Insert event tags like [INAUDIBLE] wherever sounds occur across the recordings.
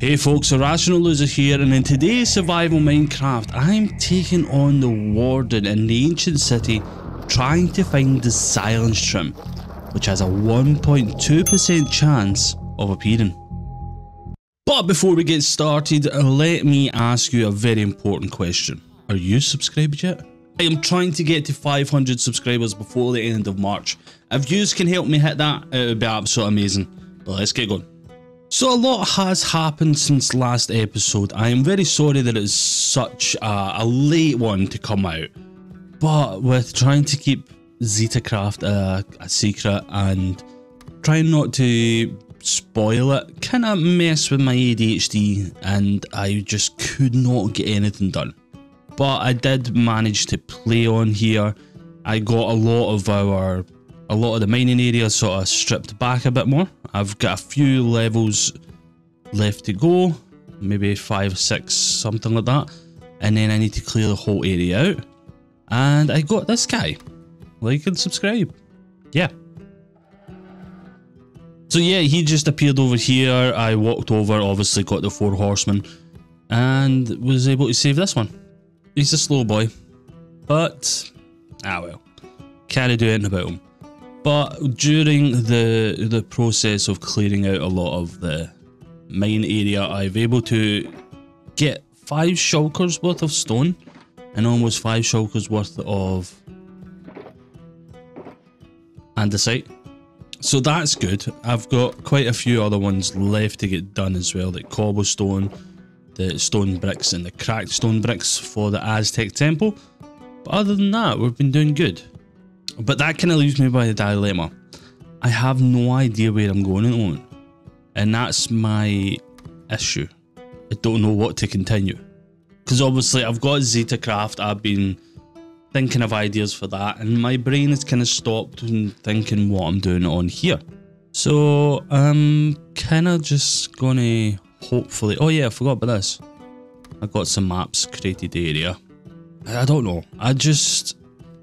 Hey folks, Irrational Loser here, and in today's Survival Minecraft, I'm taking on the Warden in the Ancient City, trying to find the Silence Trim, which has a 1.2% chance of appearing. But before we get started, let me ask you a very important question. Are you subscribed yet? I am trying to get to 500 subscribers before the end of March. If you can help me hit that, it would be absolutely amazing. But let's get going. So a lot has happened since last episode. I am very sorry that it's such a, a late one to come out. But with trying to keep Zetacraft a, a secret and trying not to spoil it, kind of mess with my ADHD and I just could not get anything done. But I did manage to play on here. I got a lot of our a lot of the mining areas sort of stripped back a bit more. I've got a few levels left to go, maybe five, six, something like that. And then I need to clear the whole area out. And I got this guy. Like and subscribe. Yeah. So yeah, he just appeared over here. I walked over, obviously got the four horsemen, and was able to save this one. He's a slow boy, but ah well, can't do anything about him. But during the the process of clearing out a lot of the mine area, I've able to get five shulkers worth of stone and almost five shulkers worth of andesite. So that's good. I've got quite a few other ones left to get done as well, like cobblestone, the stone bricks and the cracked stone bricks for the Aztec temple. But other than that, we've been doing good. But that kind of leaves me by the dilemma. I have no idea where I'm going at the moment. And that's my issue. I don't know what to continue. Because obviously I've got Zeta Craft, I've been thinking of ideas for that, and my brain has kind of stopped thinking what I'm doing on here. So I'm kind of just gonna hopefully. Oh yeah, I forgot about this. I got some maps created area. I don't know. I just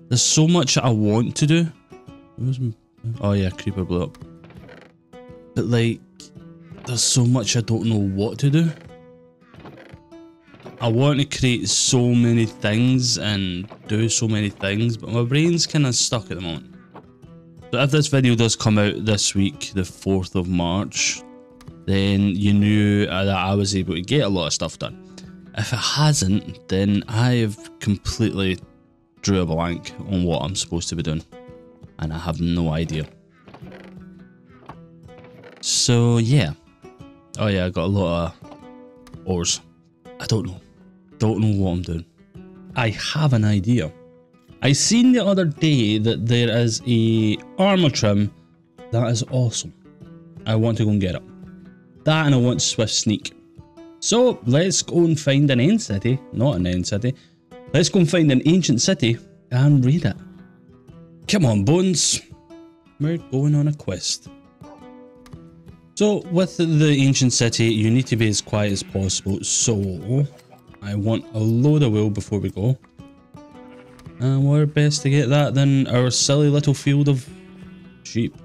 there's so much I want to do. Oh yeah, creeper blew up. But like, there's so much I don't know what to do. I want to create so many things and do so many things, but my brain's kind of stuck at the moment. So if this video does come out this week, the 4th of March, then you knew uh, that I was able to get a lot of stuff done. If it hasn't, then I've completely drew a blank on what I'm supposed to be doing. And I have no idea. So yeah. Oh yeah, I got a lot of ores. I don't know. Don't know what I'm doing. I have an idea. I seen the other day that there is a armor trim that is awesome. I want to go and get it. That and I want Swift Sneak. So let's go and find an end city, not an end city. Let's go and find an ancient city and read it. Come on, Bones. We're going on a quest. So, with the ancient city, you need to be as quiet as possible. So, I want a load of wool before we go. And where best to get that than our silly little field of sheep.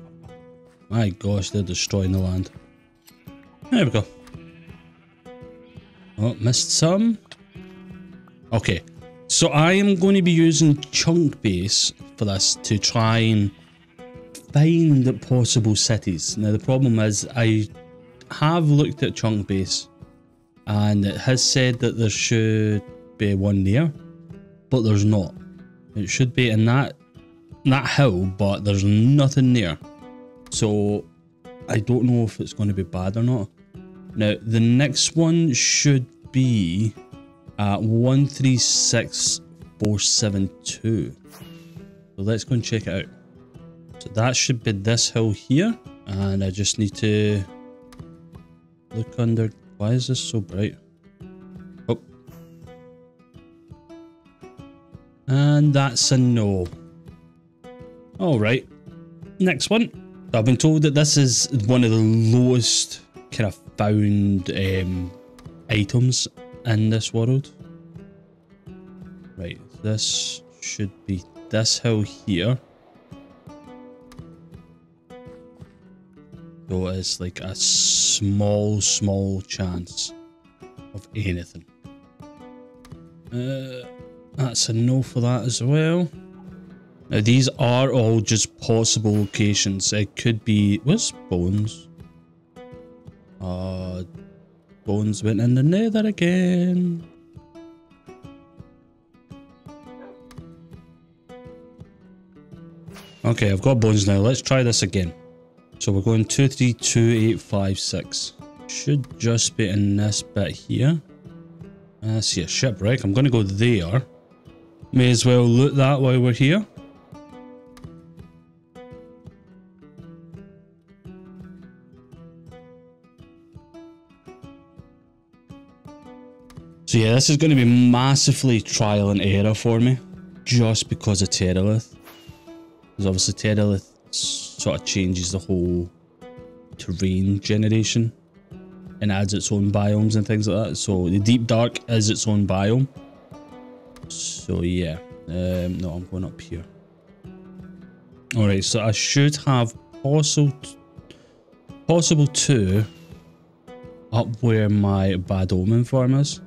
My gosh, they're destroying the land. There we go. Oh, missed some. Okay, so I am going to be using Chunkbase for this to try and find possible cities. Now the problem is I have looked at Chunkbase and it has said that there should be one there, but there's not. It should be in that that hill, but there's nothing there. So I don't know if it's going to be bad or not. Now the next one should be uh, 136472. So let's go and check it out. So that should be this hill here. And I just need to look under. Why is this so bright? Oh. And that's a no. Alright. Next one. I've been told that this is one of the lowest kind of found um, items in this world. Right, this should be this hill here. So it's like a small, small chance of anything. Uh, that's a no for that as well. Now these are all just possible locations. It could be... Where's Bones? Bones went in the nether again. Okay, I've got bones now. Let's try this again. So we're going 2, 3, 2, 8, 5, 6. Should just be in this bit here. I see a shipwreck. I'm going to go there. May as well loot that while we're here. So yeah, this is going to be massively trial and error for me. Just because of Terralith. Because obviously Terralith sort of changes the whole terrain generation. And adds its own biomes and things like that. So the Deep Dark is its own biome. So yeah. Um, no, I'm going up here. Alright, so I should have possible, possible 2 up where my Bad Omen farm is.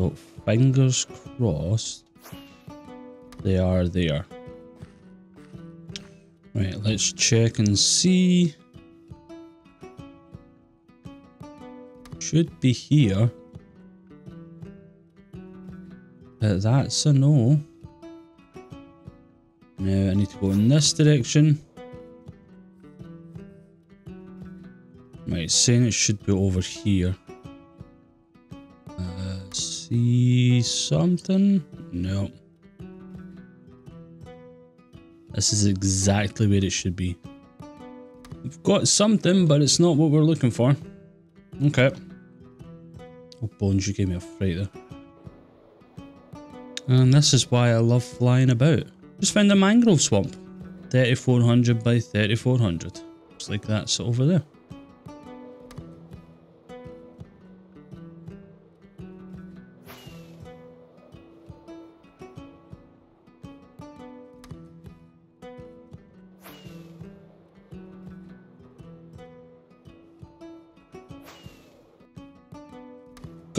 So fingers crossed they are there. Right, let's check and see. Should be here. But that's a no. Now I need to go in this direction. Right, saying it should be over here see something? No. This is exactly where it should be. We've got something, but it's not what we're looking for. Okay. Oh, Bones, you gave me a fright there. And this is why I love flying about. Just found a mangrove swamp. 3400 by 3400. Looks like that's over there.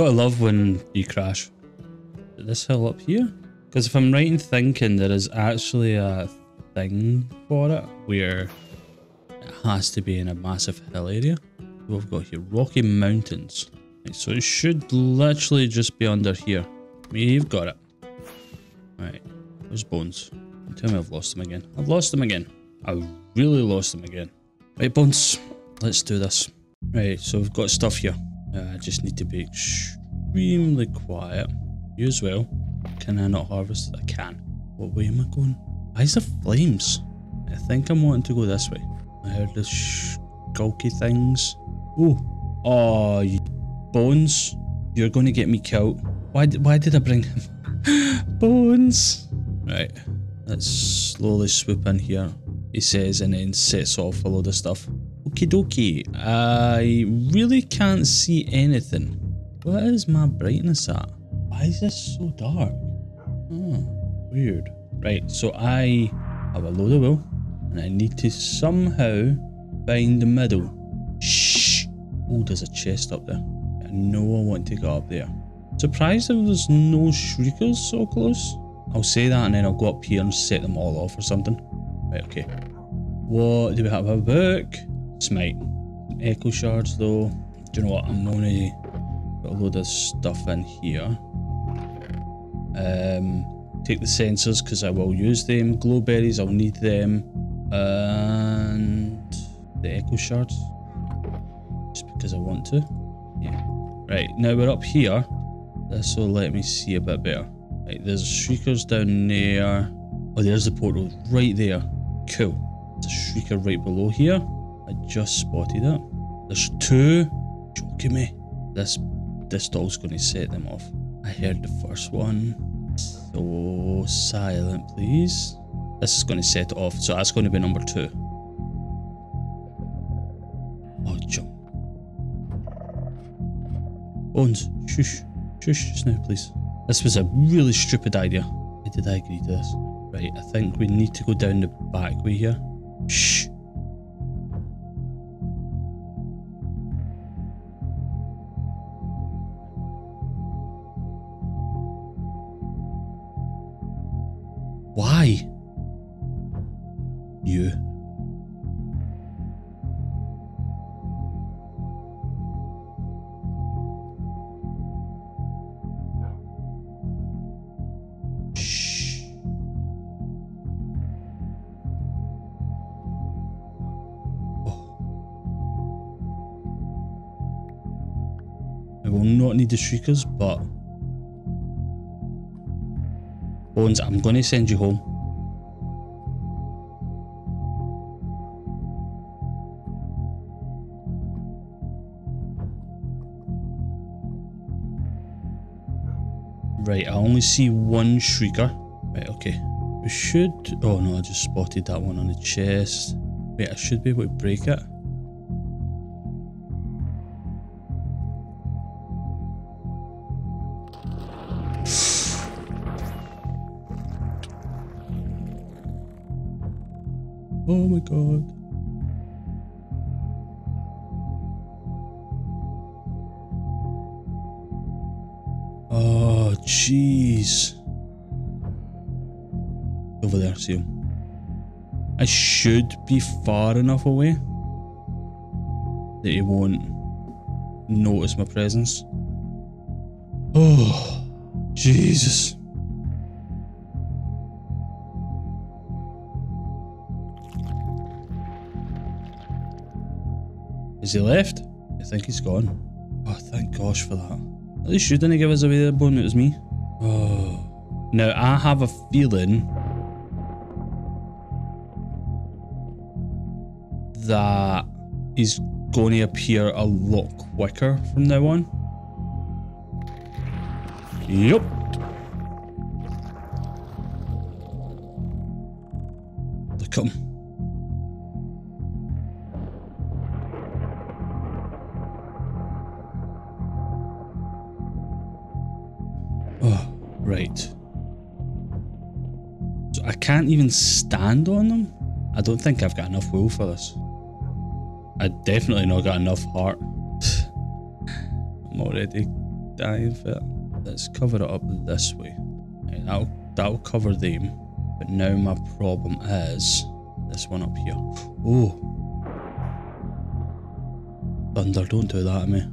Gotta love when you crash. This hill up here? Because if I'm right in thinking there is actually a thing for it where it has to be in a massive hill area. We've got here Rocky Mountains. Right, so it should literally just be under here. We've got it. Right, where's Bones? Tell me I've lost them again. I've lost them again. I've really lost them again. Right, Bones, let's do this. Right, so we've got stuff here. Uh, I just need to be extremely quiet. You as well. Can I not harvest? I can. What way am I going? Why is there flames? I think I'm wanting to go this way. I heard the skulky things. Oh, oh, bones! You're going to get me killed. Why? Why did I bring him? [LAUGHS] bones. Right. Let's slowly swoop in here. He says, and then sets off a load of stuff. Okie dokie. I really can't see anything. What is my brightness at? Why is this so dark? Oh, weird. Right, so I have a load of wool and I need to somehow find the middle. Shh! Oh, there's a chest up there. I know I want to go up there. Surprised if there's no shriekers so close. I'll say that and then I'll go up here and set them all off or something. Right, okay. What do we have? A book? Smite. Echo shards though. Do you know what? I'm gonna put a load of stuff in here. Um, take the sensors because I will use them. Glowberries, I'll need them. And the echo shards. Just because I want to. Yeah. Right, now we're up here. This will let me see a bit better. Right, there's shriekers down there. Oh, there's the portal right there. Cool. There's a shrieker right below here. I just spotted it. There's two. Joking me. This this doll's to set them off. I heard the first one. So silent, please. This is to set it off. So that's to be number two. Oh, jump. Bones, shush. Shush just now, please. This was a really stupid idea. Why did I agree to this? Right, I think we need to go down the back way here. Shh. The shriekers, but Bones, I'm to send you home. Right, I only see one shrieker. Right, okay. We should... Oh no, I just spotted that one on the chest. Wait, I should be able to break it. Oh my god. Oh, jeez. Over there, see him. I should be far enough away that he won't notice my presence. Oh, Jesus. Is he left? I think he's gone. Oh, thank gosh for that. At least you didn't give us away the bone, it was me. Oh. Now, I have a feeling that he's going to appear a lot quicker from now on. Yup. Look. Right. So I can't even stand on them? I don't think I've got enough will for this. I definitely not got enough heart. [SIGHS] I'm already dying for it. Let's cover it up this way. Right, that'll, that'll cover them. But now my problem is this one up here. Oh. Thunder, don't do that to me.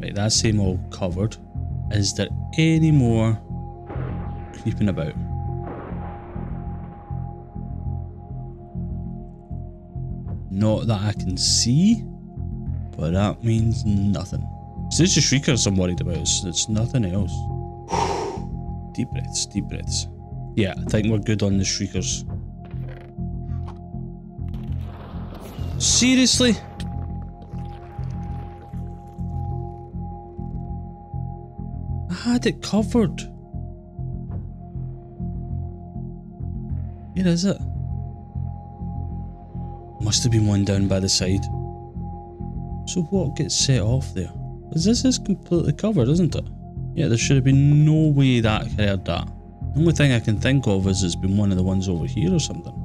Right, that's him all covered. Is there any more creeping about? Not that I can see, but that means nothing. So it's the Shriekers I'm worried about, it's, it's nothing else. [SIGHS] deep breaths, deep breaths. Yeah, I think we're good on the Shriekers. Seriously? Had it covered. Where is it? Must have been one down by the side. So what gets set off there? This is completely covered, isn't it? Yeah, there should have been no way that heard that. The only thing I can think of is it's been one of the ones over here or something.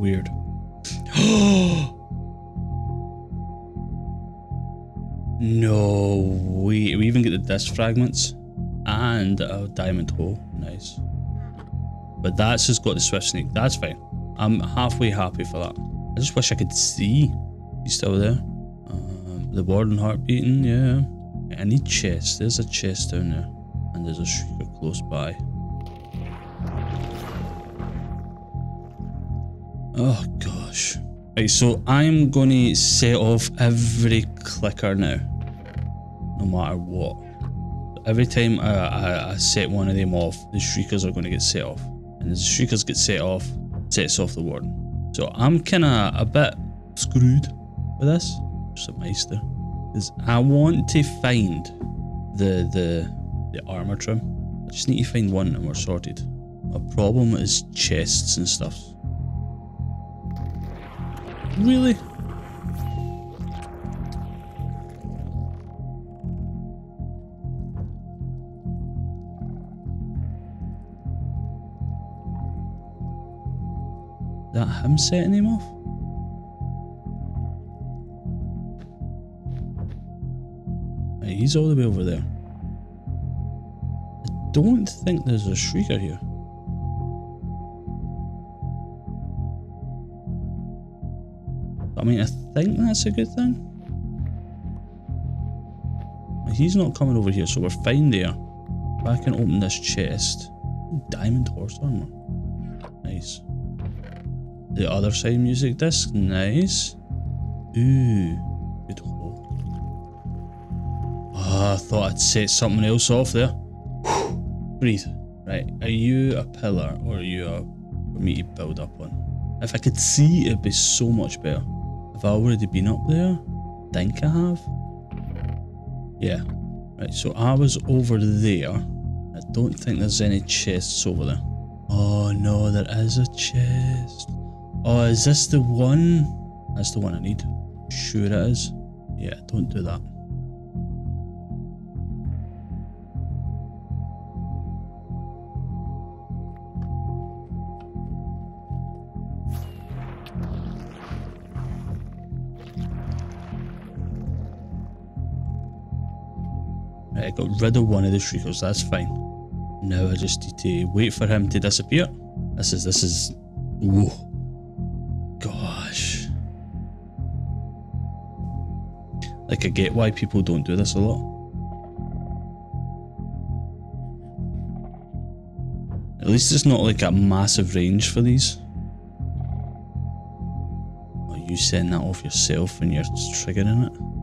Weird. [GASPS] no way. We even get the disc fragments and a diamond hole. Nice. But that's just got the swift sneak. That's fine. I'm halfway happy for that. I just wish I could see. He's still there. Um, the warden heart beating, yeah. I need chest. There's a chest down there. And there's a shrieker close by. Oh gosh. Right, so I'm gonna set off every clicker now. No matter what. every time I, I, I set one of them off, the shriekers are to get set off. And as the shriekers get set off, sets off the warden. So I'm kind of a bit screwed with this. Just a meister. Because I want to find the, the, the armor trim. I just need to find one and we're sorted. My problem is chests and stuff. Really? that him setting him off? he's all the way over there. I don't think there's a shrieker here. I mean, I think that's a good thing. He's not coming over here, so we're fine there. I can open this chest. Diamond horse armor. Nice. The other side music disc, nice. Ooh, good hole. Oh, I thought I'd set something else off there. Breathe. Right, are you a pillar or are you a for me to build up on? If I could see, it'd be so much better. Have I already been up there? Think I have? Yeah. Right, so I was over there. I don't think there's any chests over there. Oh no, there is a chest. Oh, is this the one? That's the one I need. Sure it is. Yeah, don't do that. Got rid of one of the shriekers, that's fine. Now I just need to wait for him to disappear. This is, this is, whoa. Gosh. Like I get why people don't do this a lot. At least it's not like a massive range for these. Or you send that off yourself when you're triggering it.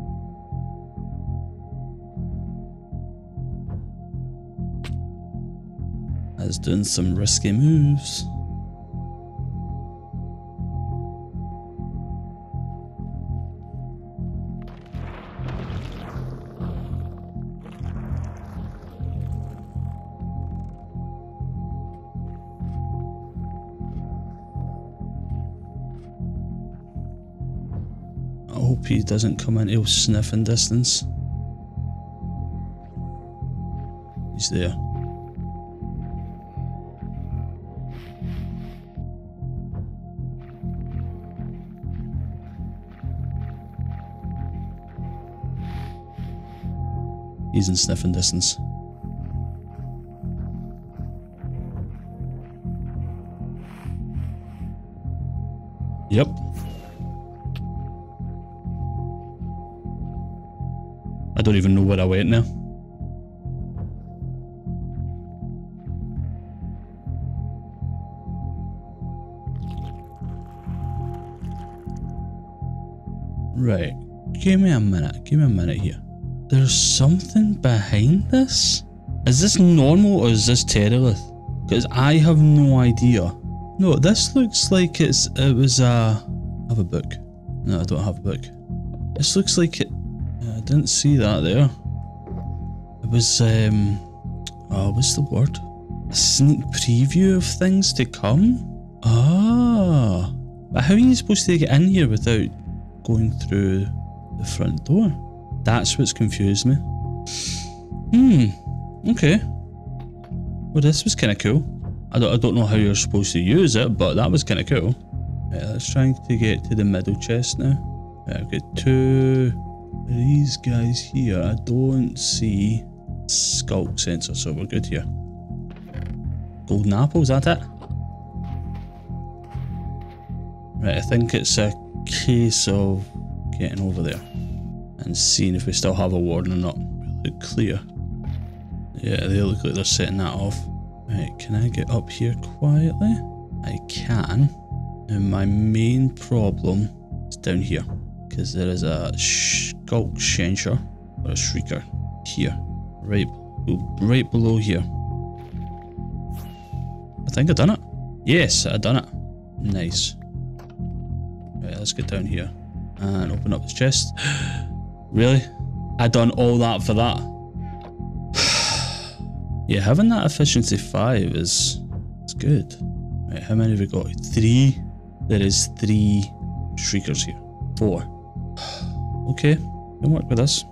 That's doing some risky moves. I hope he doesn't come into sniffing distance. He's there. He's in sniffing distance. Yep. I don't even know where I went now. Right. Give me a minute. Give me a minute here. There's something behind this? Is this normal or is this Terralith? Because I have no idea. No, this looks like it's it was a have a book. No, I don't have a book. This looks like it I didn't see that there. It was, um, oh, what's the word? A sneak preview of things to come? Ah. But how are you supposed to get in here without going through the front door? That's what's confused me. Hmm. Okay. Well, this was kind of cool. I don't, I don't know how you're supposed to use it, but that was kind of cool. Yeah, let's try to get to the middle chest now. Yeah, I've got two these guys here, I don't see sculk sensor, so we're good here. Golden apple, is that it? Right, I think it's a case of getting over there and seeing if we still have a warden or not. Look clear. Yeah, they look like they're setting that off. Right, can I get up here quietly? I can. And my main problem is down here because there is a sculk changer or a shrieker here, right right below here. I think I done it. Yes, I done it. Nice. Right, let's get down here and open up his chest. [GASPS] really? I done all that for that. [SIGHS] yeah, having that efficiency 5 is, is good. Right, how many have we got? Three? There is three shriekers here. Four. [SIGHS] okay, can work with this.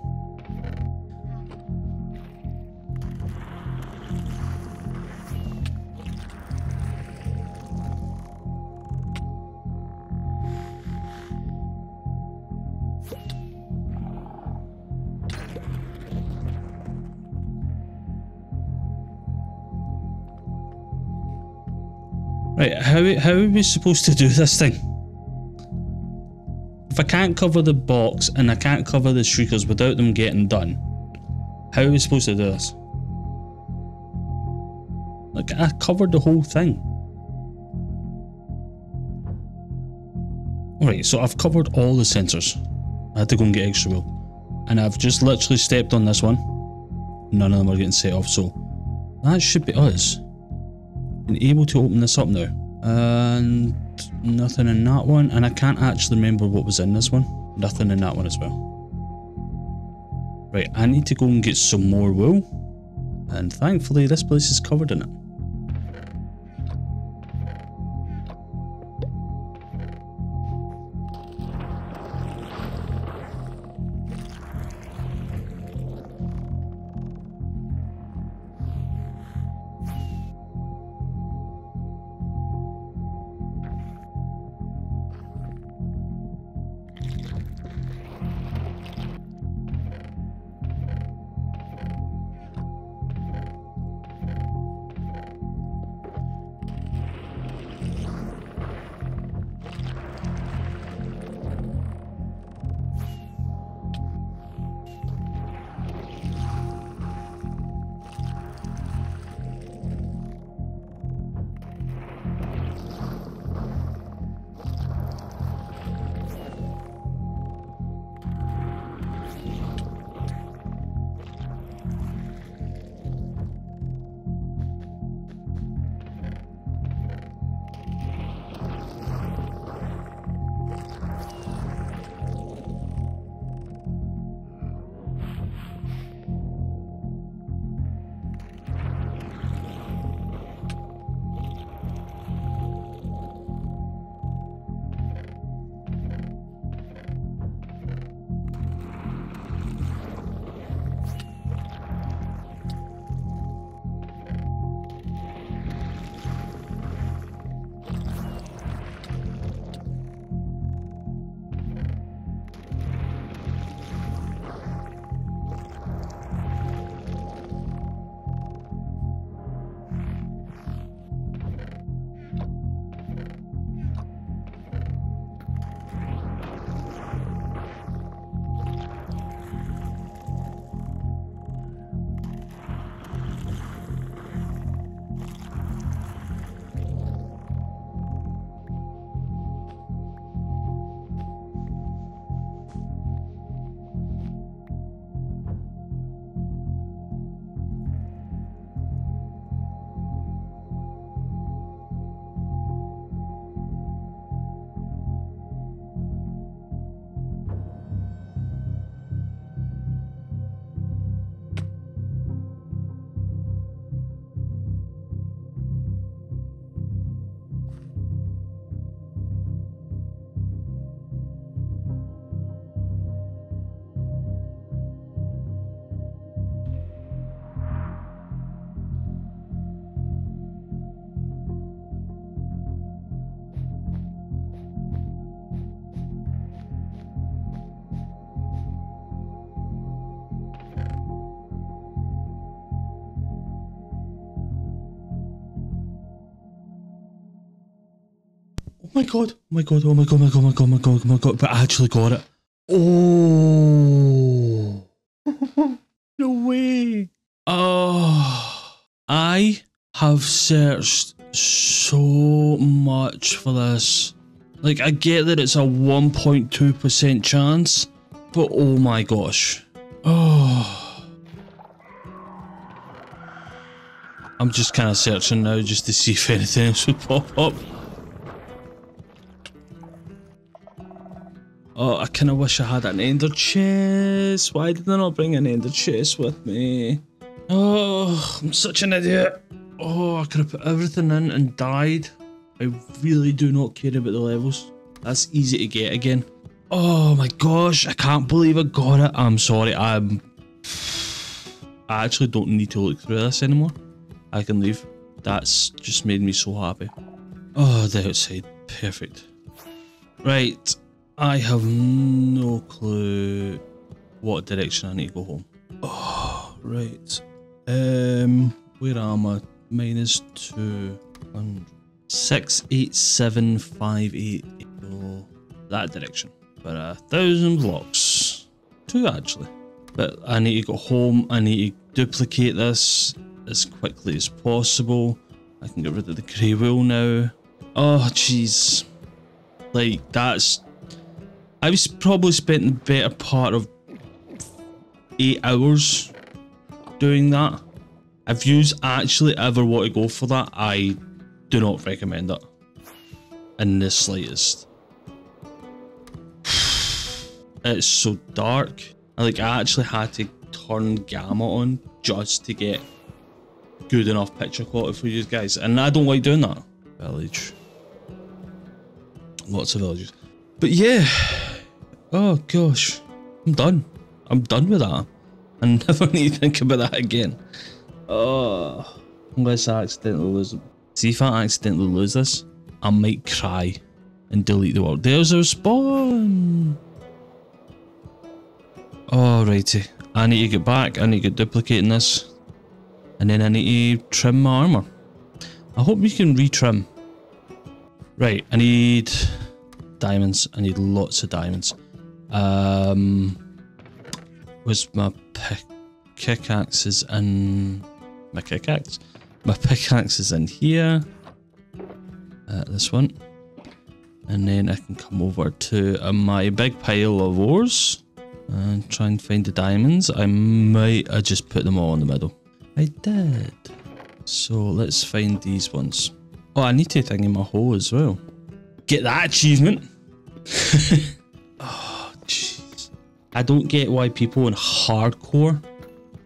How, are we supposed to do this thing? If I can't cover the box and I can't cover the shriekers without them getting done, how are we supposed to do this? Like, I covered the whole thing. Alright, so I've covered all the sensors. I had to go and get extra wheel. And I've just literally stepped on this one. None of them are getting set off, so that should be us. And able to open this up now. And nothing in that one. And I can't actually remember what was in this one. Nothing in that one as well. Right, I need to go and get some more wool. And thankfully this place is covered in it. My god, oh my god, oh my god, oh my god, oh my god, oh my god, oh my god, but I actually got it. Oh. [LAUGHS] no way. Oh. I have searched so much for this. Like, I get that it's a 1.2% chance, but oh my gosh. Oh. I'm just kind of searching now just to see if anything else would pop up. Oh, I kind of wish I had an ender chest. Why did I not bring an ender chest with me? Oh, I'm such an idiot. Oh, I could have put everything in and died. I really do not care about the levels. That's easy to get again. Oh my gosh, I can't believe I got it. I'm sorry, I'm... I actually don't need to look through this anymore. I can leave. That's just made me so happy. Oh, the outside. Perfect. Right. I have no clue what direction I need to go home. Oh, right. Um, where am I? Minus two hundred. Six eight seven five eight. Go that direction. But a thousand blocks. Two actually. But I need to go home. I need to duplicate this as quickly as possible. I can get rid of the grey wool now. Oh jeez. Like that's I've probably spent the better part of eight hours doing that. If you actually ever want to go for that, I do not recommend it. In the slightest. [SIGHS] It's so dark. Like I actually had to turn gamma on just to get good enough picture quality for you guys. And I don't like doing that. Village. Lots of villages. But yeah. Oh gosh. I'm done. I'm done with that. I never [LAUGHS] need to think about that again. Oh, unless I accidentally lose. See if I accidentally lose this, I might cry and delete the world. There's a spawn. Alrighty, I need to get back. I need to get duplicating this, and then I need to trim my armor. I hope we can retrim. Right, I need diamonds. I need lots of diamonds. Um, was my pick pickaxes and my pickaxe. My pickaxe is in here. Uh, this one. And then I can come over to uh, my big pile of ores and try and find the diamonds. I might have just put them all in the middle. I did. So let's find these ones. Oh, I need to thing in my hole as well. Get that achievement. [LAUGHS] I don't get why people in hardcore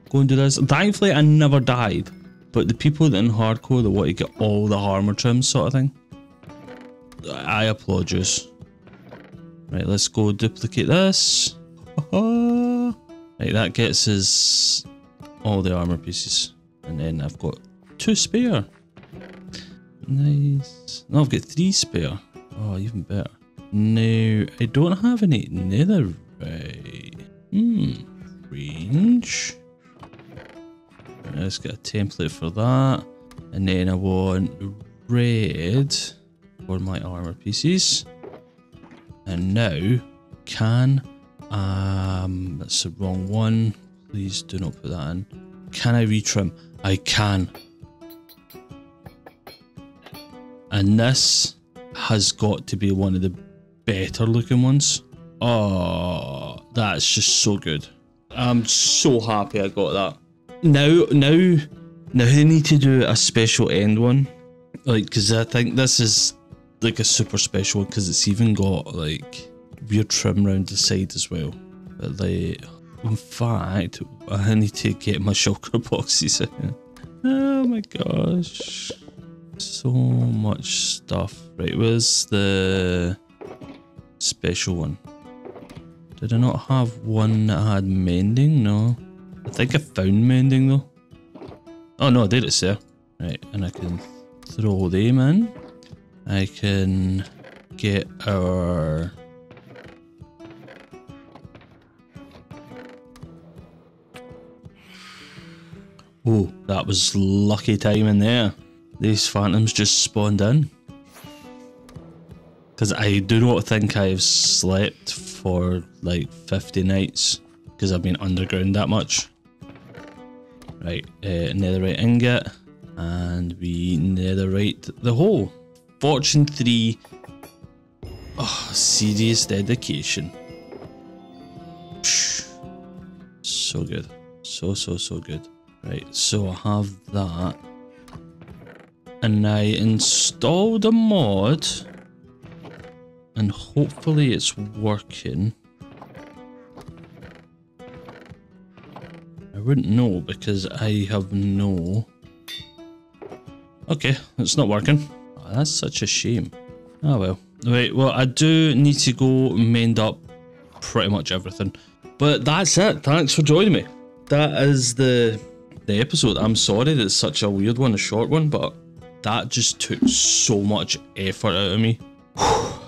go and do this. Thankfully, I never died. But the people that in hardcore that want to get all the armor trims sort of thing, I applaud you. Right, let's go duplicate this. [LAUGHS] right, that gets us all the armor pieces. And then I've got two spare. Nice. Now I've got three spare. Oh, even better. No, I don't have any netherite. Hmm. Range. Let's get a template for that. And then I want red for my armor pieces. And now, can, um, that's the wrong one. Please do not put that in. Can I retrim? I can. And this has got to be one of the better looking ones. Oh, that's just so good. I'm so happy I got that now, now, now they need to do a special end one, like because I think this is like a super special one because it's even got like weird trim around the side as well. But like, in fact, I need to get my shulker [LAUGHS] boxes in. Oh my gosh, so much stuff. Right, where's the special one? Did I not have one that had mending? No. I think I found mending though. Oh no, I did it, sir. Right, and I can throw them in. I can get our... Oh, that was lucky timing there. These phantoms just spawned in. Because I do not think I've slept for like 50 nights because I've been underground that much. Right, uh, netherite ingot, and we netherite the hole. Fortune 3. Oh, serious dedication. So good. So, so, so good. Right, so I have that. and I installed a mod and hopefully it's working. I wouldn't know because I have no... Okay, it's not working. Oh, that's such a shame. Oh well. Right, well I do need to go mend up pretty much everything. But that's it. Thanks for joining me. That is the the episode. I'm sorry that it's such a weird one, a short one, but that just took so much effort out of me. [SIGHS]